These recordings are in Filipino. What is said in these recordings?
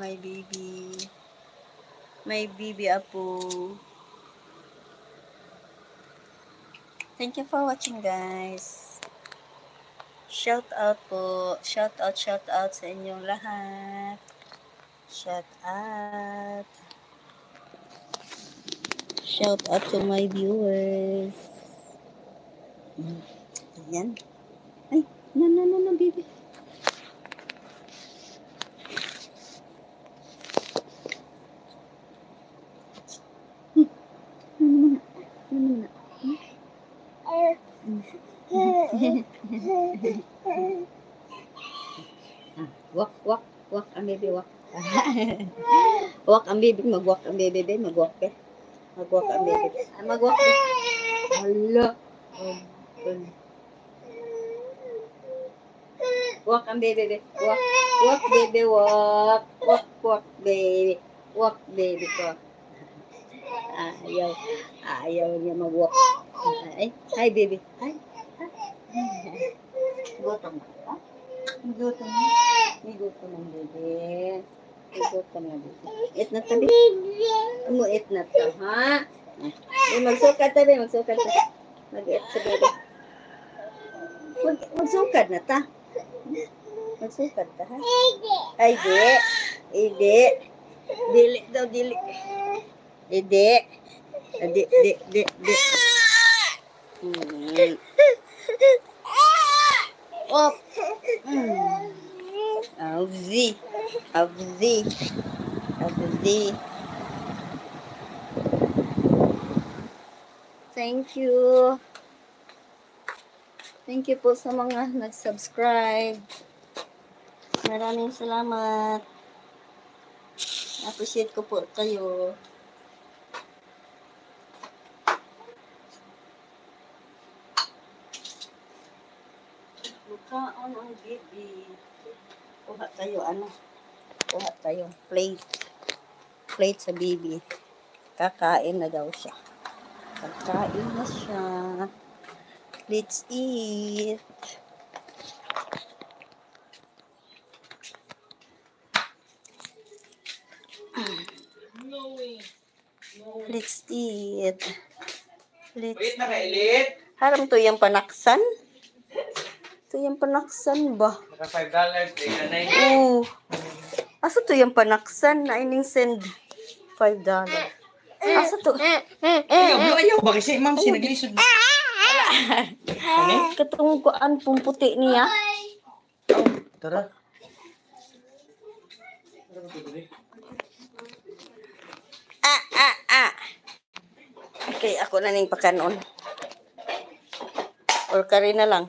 My baby. My baby apo. Thank you for watching guys. Shout out po. Shout out, shout out sa inyong lahat. Shout out. Shout out to my viewers. Mm, Ayan. Ay, no, no, no, no, baby. Hmm. Ano muna? Ano muna? Ah, wak, wak, wak ang baby, wak. wak ang baby, magwak ang baby, baby, magwak eh. Magwak ang baby. Ah, magwak eh. Hala. Oh, Walk ang baby, baby. Walk, walk baby, walk. Walk, walk baby. Walk baby ko. Ayaw, ayaw niya mag-walk. Ay, hi baby. Hi. Gutom ka? Gutom. May gutom ang baby. May gutom na baby. Eat na tabi. Mo eat na to, ha? Ay, magsukat tabi, magsukat tabi. Mag-eat sa baby. Mag magsukad na ta. Magsukad ta, ha? Ay, di. Hindi. Dili daw, dili. Hindi. Ah, Di, di, di, di. Hmm. Op. Hmm. Avzi. Avzi. Avzi. Thank you. Thank you po sa mga nag-subscribe. Maraming salamat. Appreciate ko po kayo. Mukhaan ang baby. Kuha tayo, ano? Kuha tayo plate. Plate sa baby. Kakain na daw siya. Kakain na siya. Let's eat. Let's eat. Let's Wait na kailit. Haram to yung panaksan? To yung panaksan ba? Naka 5 dollars. Di ka na yun. Oo. Asa to yung panaksan na ining send 5 dollar. Asa to? Ayaw, ayaw, ayaw. Bakit si ma'am sinaglisod na? Katong kuan pong puti niya. Tara. Ah, ah, ah. Okay, ako na ning pakanon. Or kari na lang.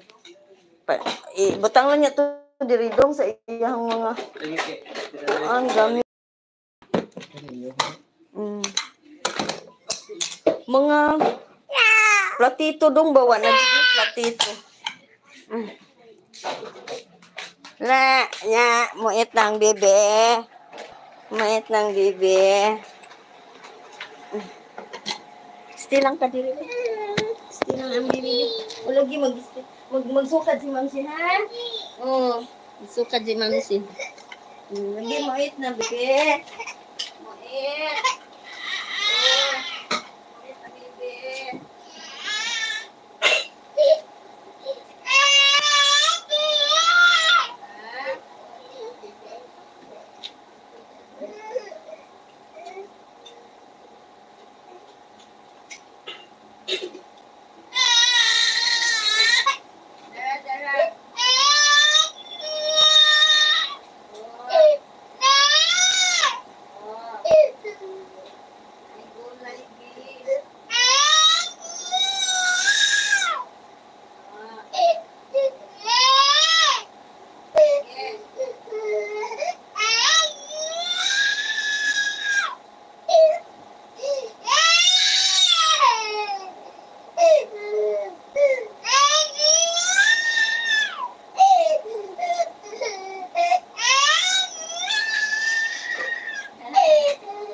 Pa, eh, lang niya to diridong sa iyang mga ang dami. Mm. Mga platito dong bawa na platito. Mm. La, nya, muit ng bebe. Muit ng bebe. Still lang ka diri. Still lang ang bebe. O lagi mag mag magsukad si Ma'am si ha? Oh, magsukad si Ma'am si. Mm, Lagi muit na. Muit. Oh, muit na bebe. Dara, dara. Oh. Ay, gulay, bi. Ah,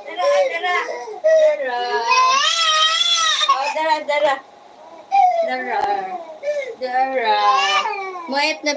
Dara, dara. Dara. Oh, dara, dara. Dara. Muit na